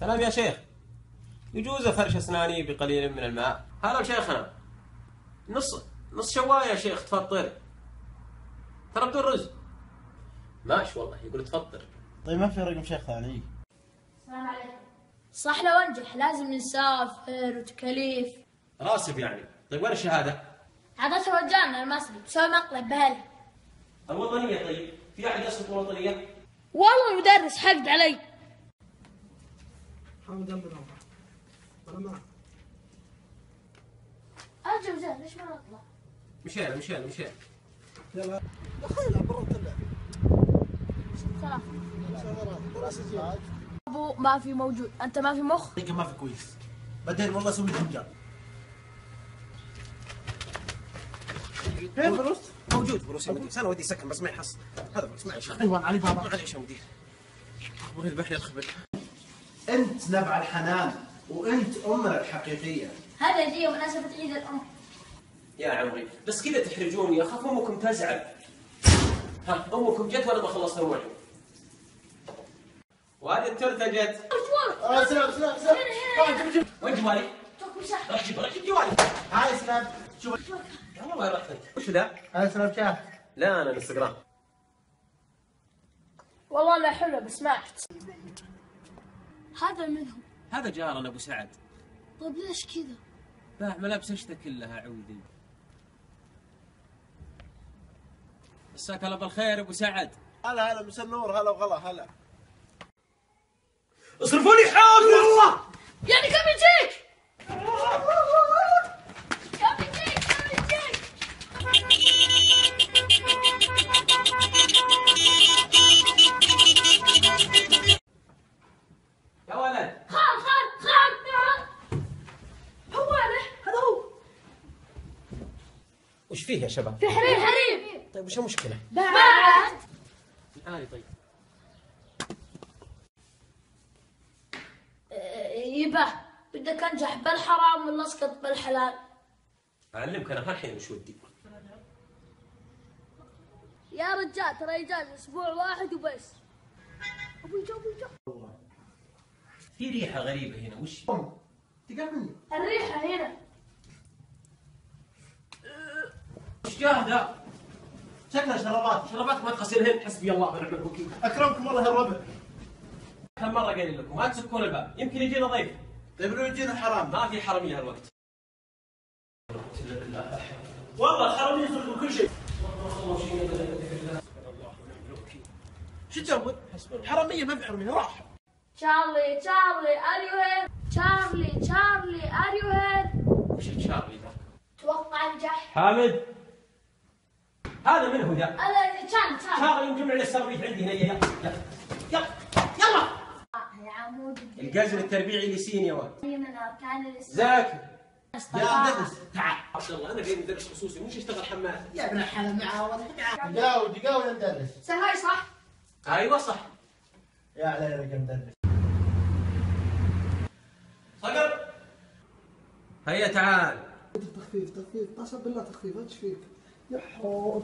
سلام يا شيخ. يجوز فرش أسناني بقليل من الماء. هلا شيخنا. نص نص شواية يا شيخ تفطر. ترى بدون رز. ماشي والله يقول تفطر. طيب ما في رقم شيخ ثاني؟ السلام عليكم. صح لو أنجح لازم نسافر وتكاليف. راسب يعني. طيب وين الشهادة؟ عادة وجانا المصري بسوي مقلب بهلا الوطنية طيب. في أحد يصف الوطنية؟ والله المدرس حقد علي. حامد أمر ولا ما ارجع زين ليش ما نطلع؟ مشينا مشينا مشينا يلا. دخلها برا طلع جهاد أبو ما في موجود. أنت ما في مخ؟ ما في كويس. بعدين والله أسوي فنجان فين فلوس؟ موجود. فلوس يا مدير أنا ودي سكن بس ما يحصل هذا فلوس معليش أيوه علي بابا. معليش يا مدير أبغى البحر الخبل أنت نبع الحنان وأنت امنا الحقيقية. هذا يجي مناسبة عيد الأم. يا عمري بس كذا تحرجوني. اخاف أمكم تزعل. ها أمكم جت ولا ما خلصنا الوجه وهذه التورته جت آه سلام سلام سلام. وين جوالي؟ توك مساحة راح جيب راح جيب جوالي. هاي سلام. شوف. يلا وين رحت أنت؟ وش ذا؟ هاي سلام شاف. لا أنا انستغرام والله لا حلو بس ما هذا منهم. هذا جارنا أبو سعد. طيب ليش كذا؟ باع ملابس اشته كلها عودي مساك الله بالخير أبو سعد. هلا هلا مسا النور. هلا وغلا هلا. اصرفوا لي وش فيه يا شباب؟ في حريم حريم طيب وش المشكلة؟ بعد. تعالي طيب. يبا بدك أنجح بالحرام ولا اسقط بالحلال. أعلمك أنا هالحين وش ودي؟ يا رجال ترى يجاز أسبوع واحد وبس. أبوي جو أبوي جو في ريحة غريبة هنا وش؟ تقابلني الريحة هنا ذا؟ شكلها شرابات. شربات ما تغسلهن حسبي الله ونعم الوكيل أكرمكم الله يا الربع كم مرة قايل لكم؟ ما تسكون الباب. يمكن يجينا ضيف. طيب لو يجينا حرام ما في حرميه هالوقت. والله الحرامية يسرقوا كل شيء. شو تسوي؟ حرامية ما في راح. Charlie Charlie are you here Charlie Charlie are you here وش تشارلي ذا؟ توقع نجح حامد. هذا من هو ذا؟ أنا كان. كان شارلي مجمع لي السربيت عندي هنا يلا يلا يلا يلا. يا عمود الجزر التربيعي لسين يا ولد من أركان الإسلام. ذاكر يا مدرس تعال. عبد الله أنا جاي مدرس خصوصي مش اشتغل حمال يا ابن الحلال معاوض جاوب جاوب يا مدرس هاي صح؟ أيوه صح. يا عليك يا مدرس صقر. هيا تعال. تخفيف تخفيف. قسم بالله تخفيف إيش فيك يا حور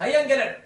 هيا انقلع.